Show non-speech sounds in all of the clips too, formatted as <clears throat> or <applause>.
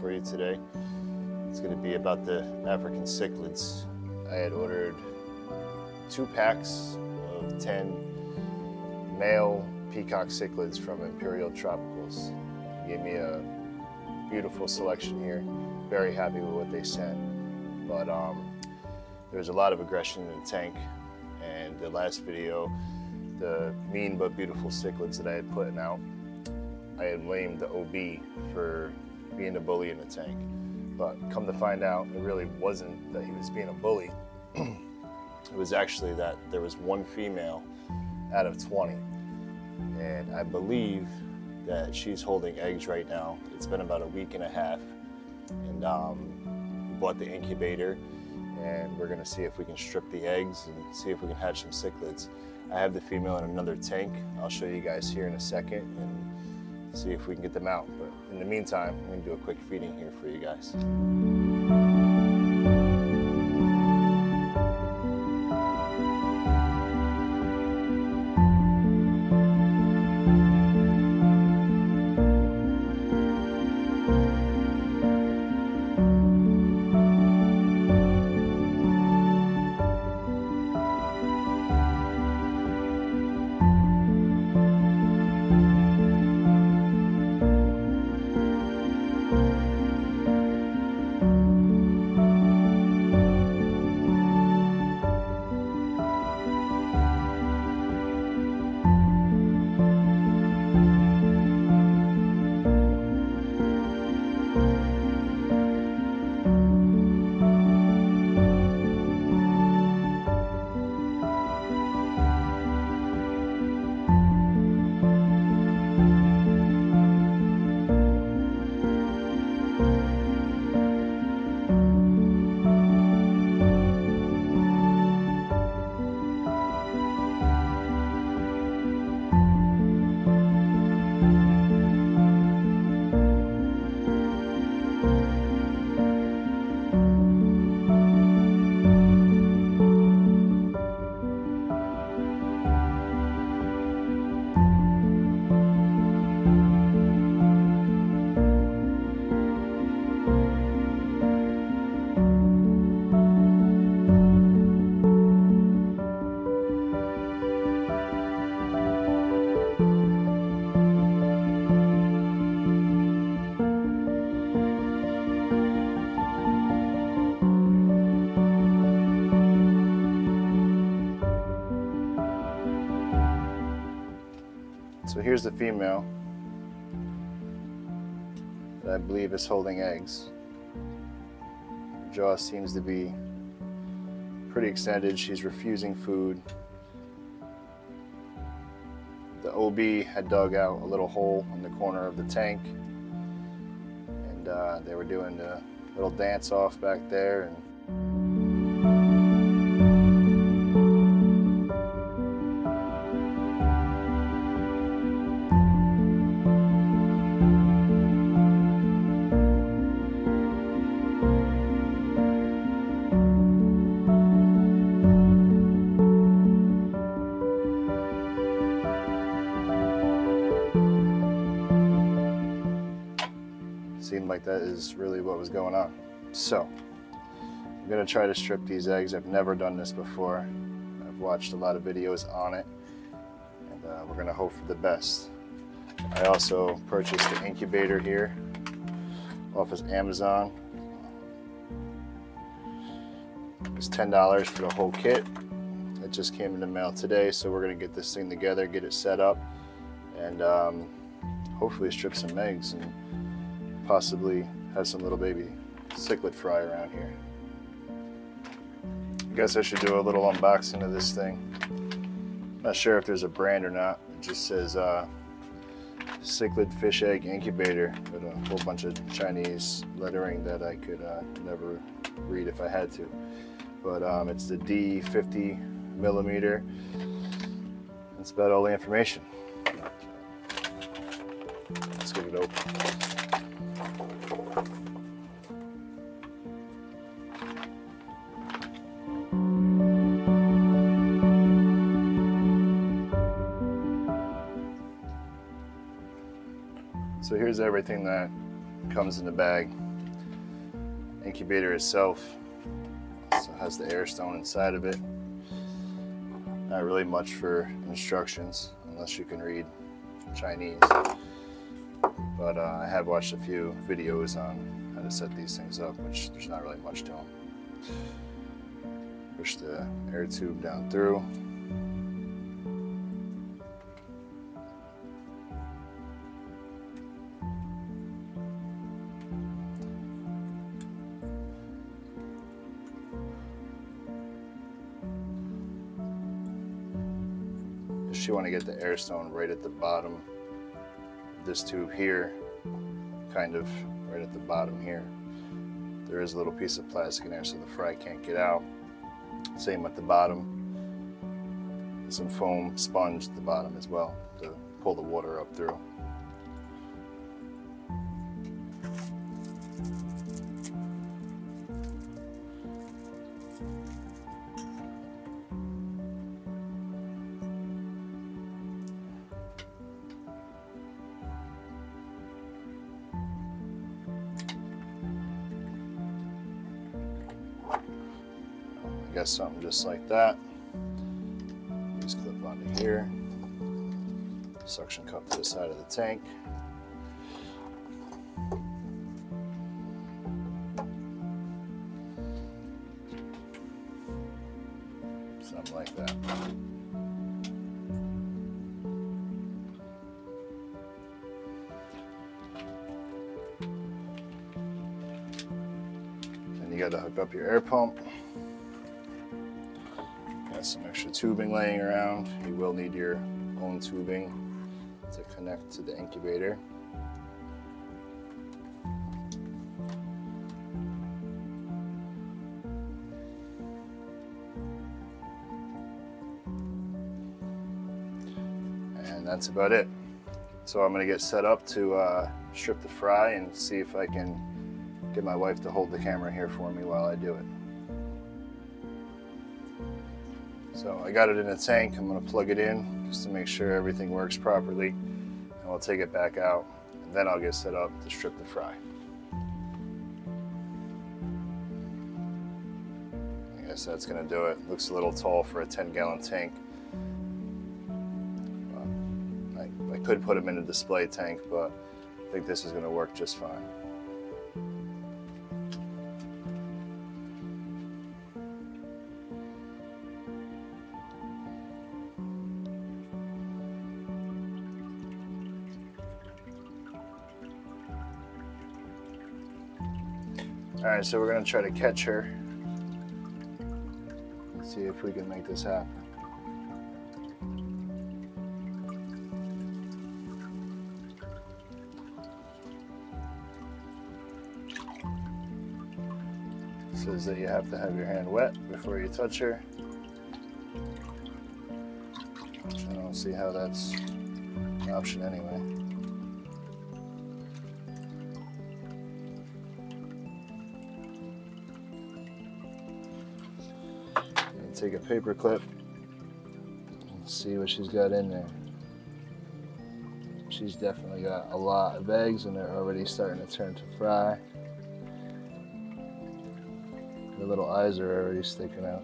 for you today. It's going to be about the African cichlids. I had ordered two packs of 10 male peacock cichlids from Imperial Tropicals. They gave me a beautiful selection here. Very happy with what they sent. But um, there was a lot of aggression in the tank. And the last video, the mean but beautiful cichlids that I had put out, I had blamed the OB for being a bully in the tank. But come to find out, it really wasn't that he was being a bully. <clears throat> it was actually that there was one female out of 20. And I believe that she's holding eggs right now. It's been about a week and a half. And um, we bought the incubator and we're gonna see if we can strip the eggs and see if we can hatch some cichlids. I have the female in another tank. I'll show you guys here in a second and see if we can get them out. But in the meantime, I'm gonna do a quick feeding here for you guys. So here's the female that I believe is holding eggs. Her jaw seems to be pretty extended. She's refusing food. The OB had dug out a little hole in the corner of the tank and uh, they were doing a little dance off back there and like that is really what was going on. So, I'm gonna try to strip these eggs. I've never done this before. I've watched a lot of videos on it, and uh, we're gonna hope for the best. I also purchased the incubator here off of Amazon. It's $10 for the whole kit. It just came in the mail today, so we're gonna get this thing together, get it set up, and um, hopefully strip some eggs and possibly has some little baby cichlid fry around here. I guess I should do a little unboxing of this thing. Not sure if there's a brand or not. It just says uh, cichlid fish egg incubator with a whole bunch of Chinese lettering that I could uh, never read if I had to. But um, it's the D50 millimeter. That's about all the information. Let's get it open. So here's everything that comes in the bag. incubator itself so it has the air stone inside of it. Not really much for instructions unless you can read Chinese. But uh, I have watched a few videos on how to set these things up, which there's not really much to them. Push the air tube down through. You want to get the air stone right at the bottom this tube here, kind of right at the bottom here. There is a little piece of plastic in there so the fry can't get out. Same at the bottom. Some foam sponge at the bottom as well to pull the water up through. Guess something just like that. Just clip onto here. Suction cup to the side of the tank. Something like that. You got to hook up your air pump. Extra tubing laying around. You will need your own tubing to connect to the incubator. And that's about it. So I'm gonna get set up to uh, strip the fry and see if I can get my wife to hold the camera here for me while I do it. So I got it in a tank. I'm gonna plug it in just to make sure everything works properly. And we'll take it back out and then I'll get set up to strip the fry. I guess that's gonna do it. Looks a little tall for a 10 gallon tank. I, I could put them in a display tank, but I think this is gonna work just fine. All right, so we're gonna try to catch her. Let's see if we can make this happen. Says that you have to have your hand wet before you touch her. Which I don't see how that's an option anyway. Take a paper clip and see what she's got in there. She's definitely got a lot of eggs and they're already starting to turn to fry. The little eyes are already sticking out.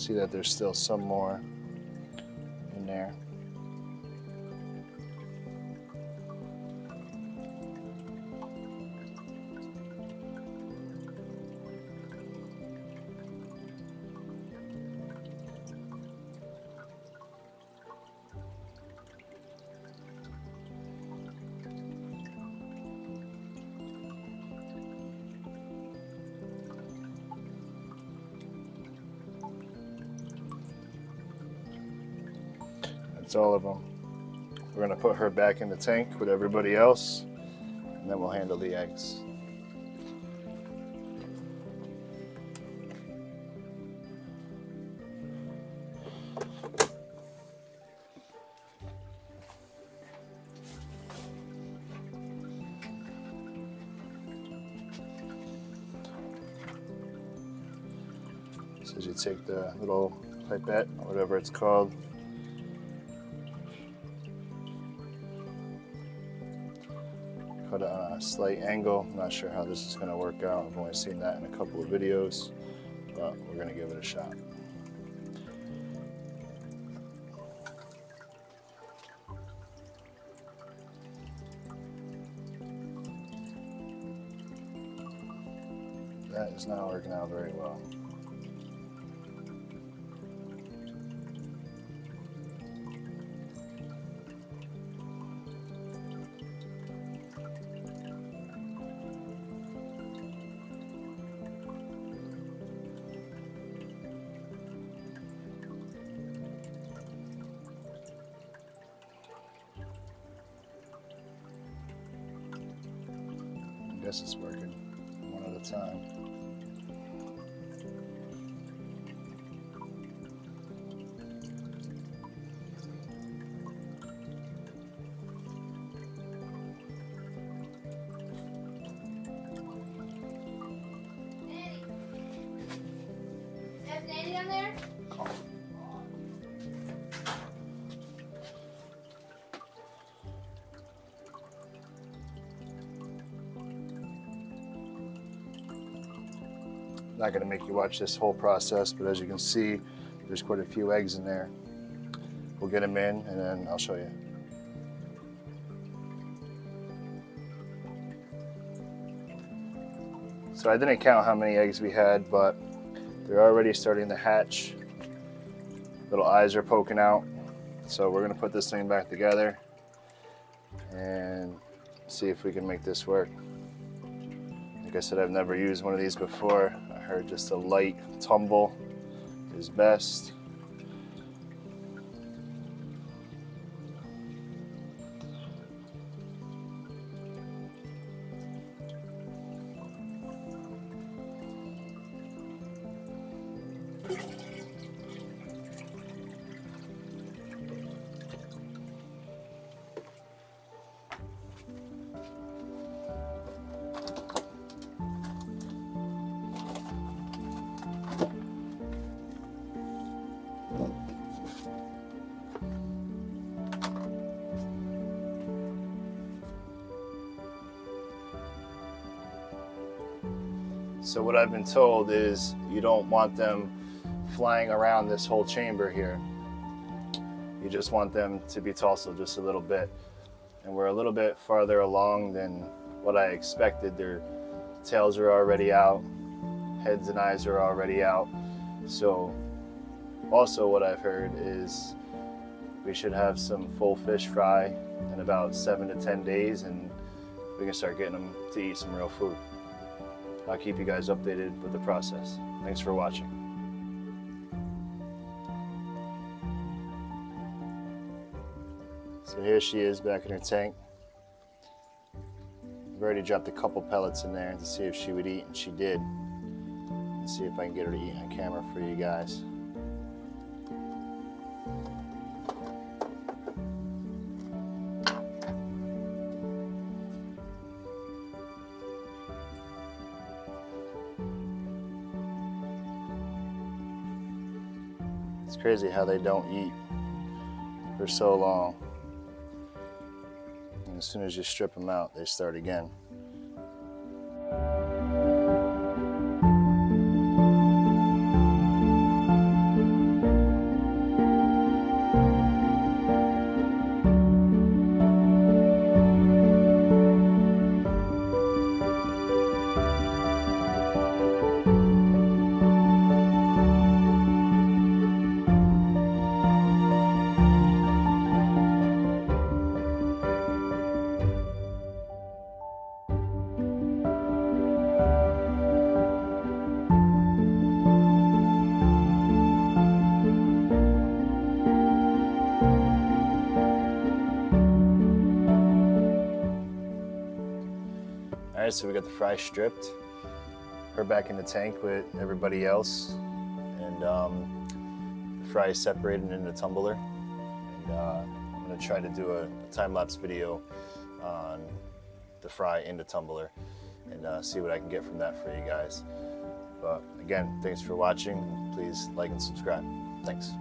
See that there's still some more That's all of them. We're gonna put her back in the tank with everybody else, and then we'll handle the eggs. So you take the little pipette, whatever it's called, slight angle. I'm not sure how this is going to work out. I've only seen that in a couple of videos, but we're going to give it a shot. That is not working out very well. Guess it's working one at a time. Not going to make you watch this whole process, but as you can see, there's quite a few eggs in there. We'll get them in and then I'll show you. So I didn't count how many eggs we had, but they're already starting to hatch. Little eyes are poking out. So we're gonna put this thing back together and see if we can make this work. Like I said, I've never used one of these before. I heard just a light tumble is best. So what I've been told is you don't want them flying around this whole chamber here. You just want them to be tousled just a little bit. And we're a little bit farther along than what I expected. Their tails are already out, heads and eyes are already out. So also what I've heard is we should have some full fish fry in about seven to 10 days and we can start getting them to eat some real food. I'll keep you guys updated with the process. Thanks for watching. So here she is back in her tank. I've already dropped a couple pellets in there to see if she would eat, and she did. Let's see if I can get her to eat on camera for you guys. Crazy how they don't eat for so long. And as soon as you strip them out, they start again. Right, so we got the fry stripped. Her back in the tank with everybody else, and um, the fry separated in the tumbler. And uh, I'm gonna try to do a, time lapse video on the fry in the tumbler and uh, see what I can get from that for you guys. But again, thanks for watching. Please like and subscribe. Thanks.